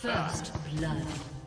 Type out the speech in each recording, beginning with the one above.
First blood.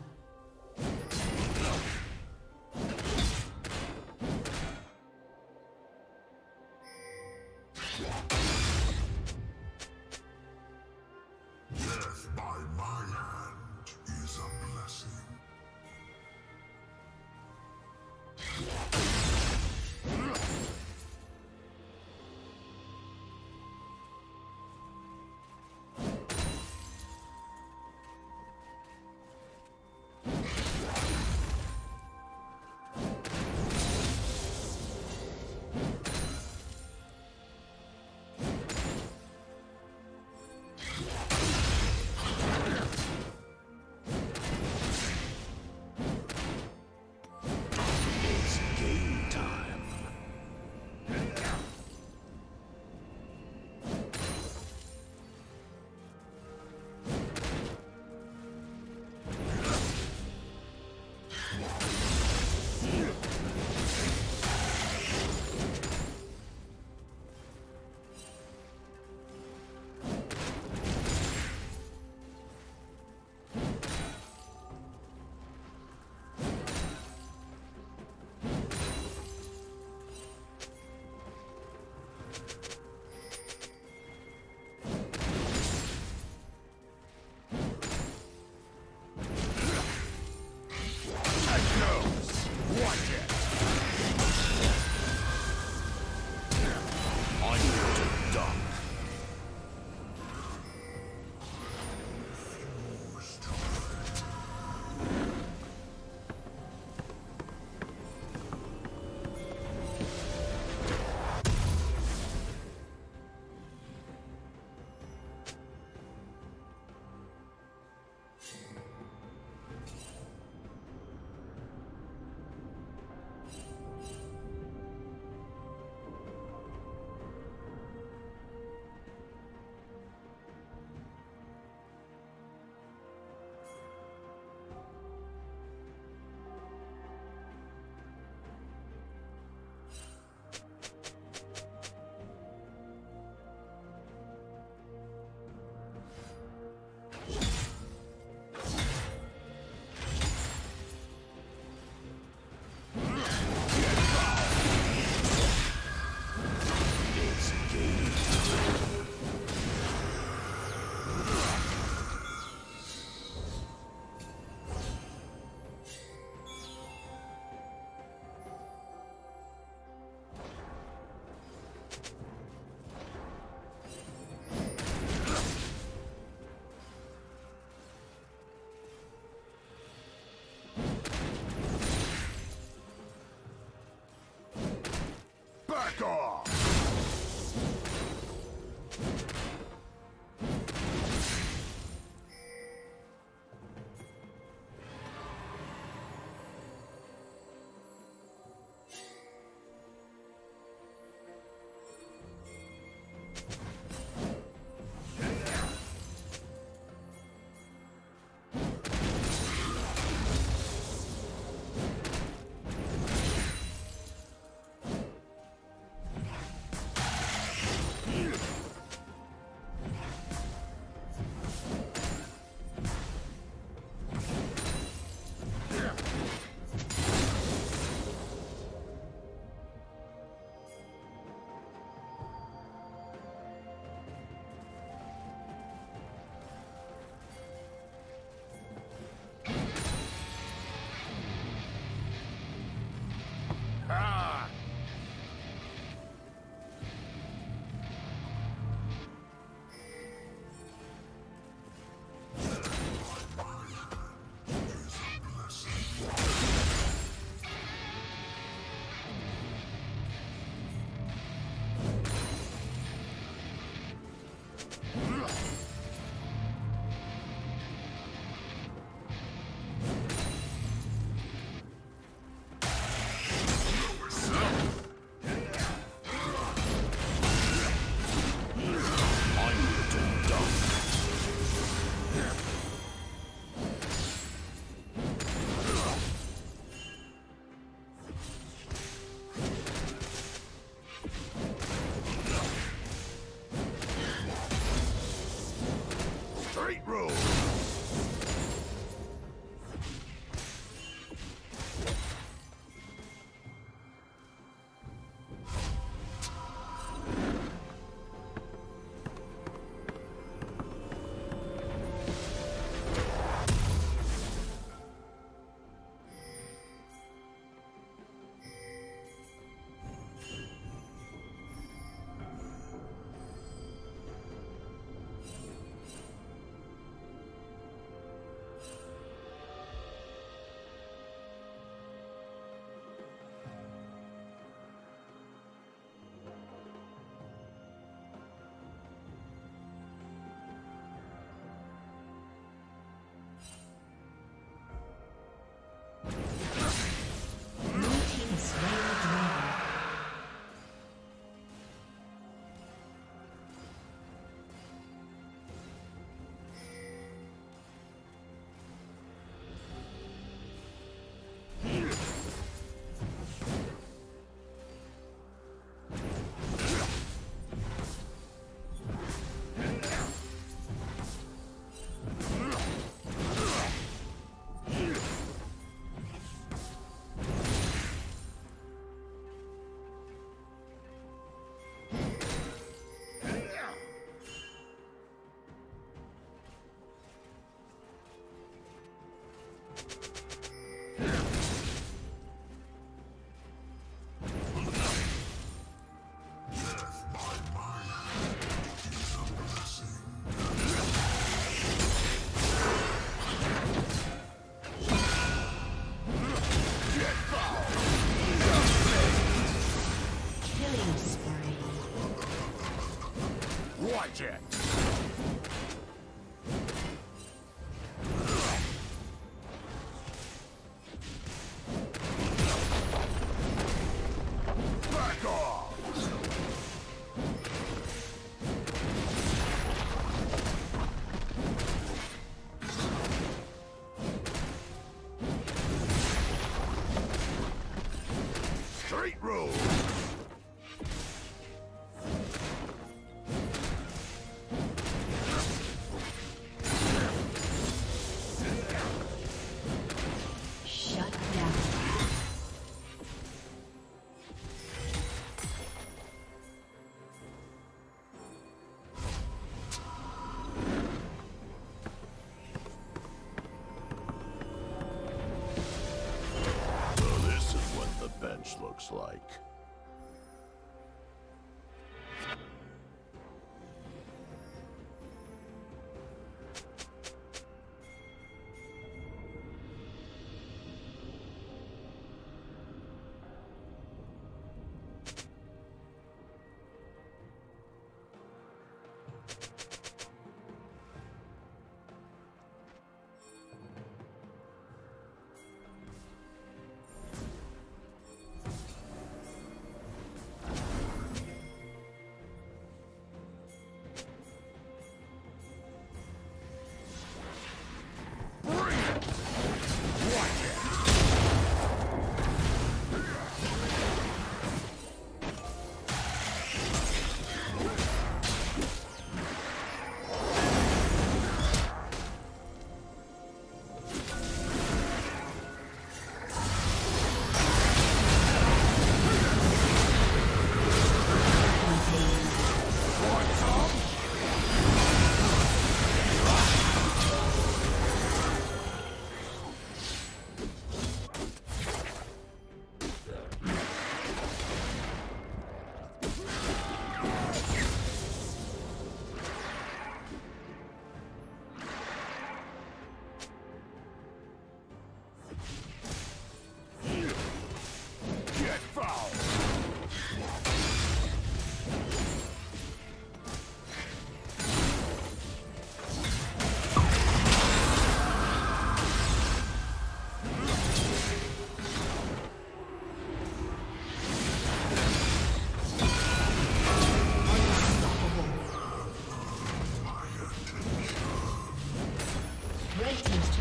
like.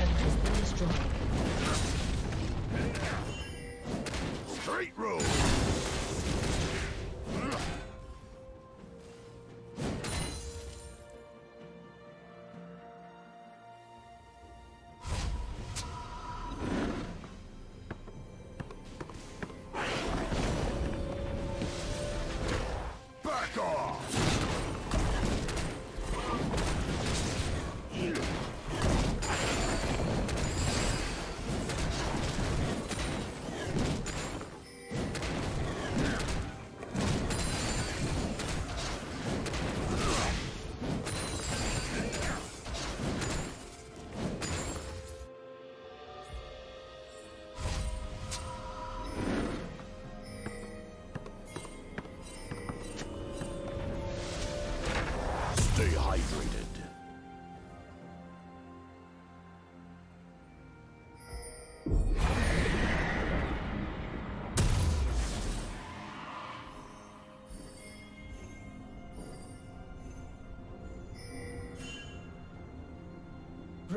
turret has been destroyed. Straight road!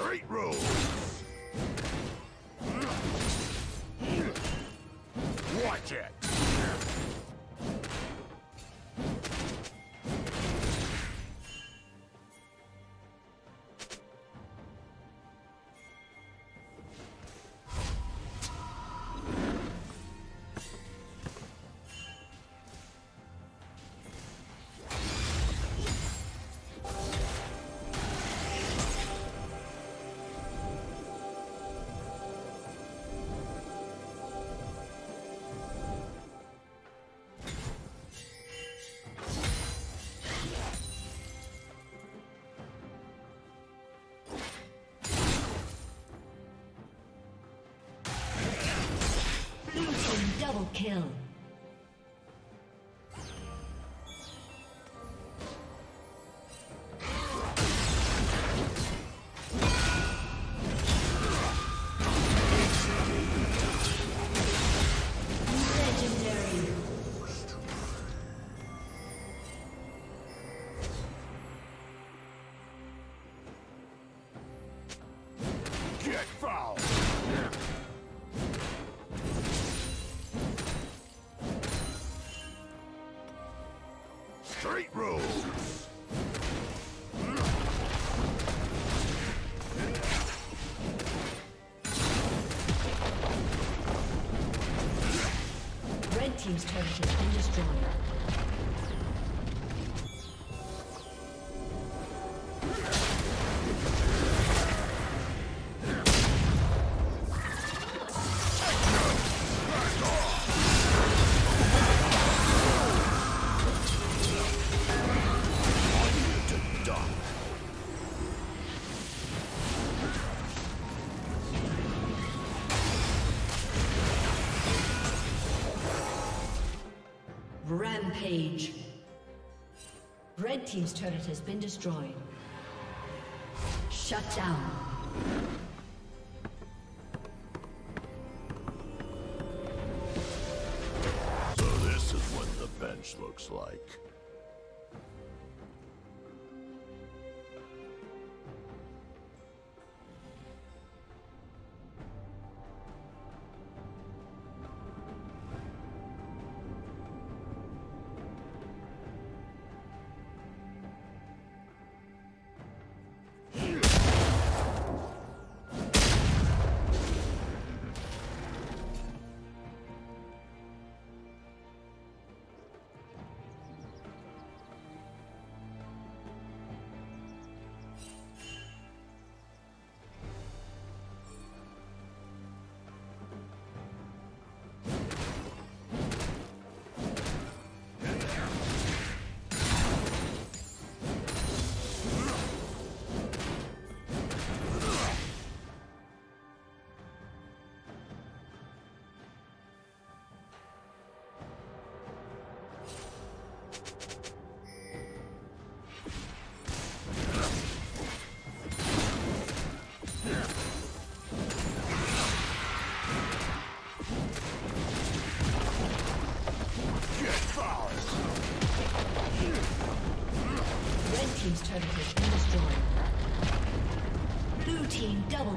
Straight road. Watch it. Kill. Straight road. Red Team's turret has been destroyed. Rampage. Red Team's turret has been destroyed. Shut down. So this is what the bench looks like.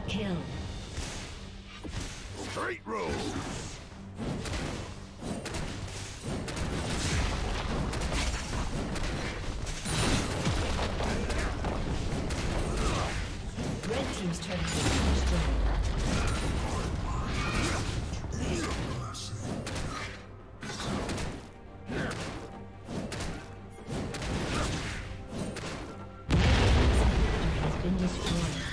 Kill. Straight road. Red Team's turret has destroyed. been destroyed.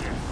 Gotcha!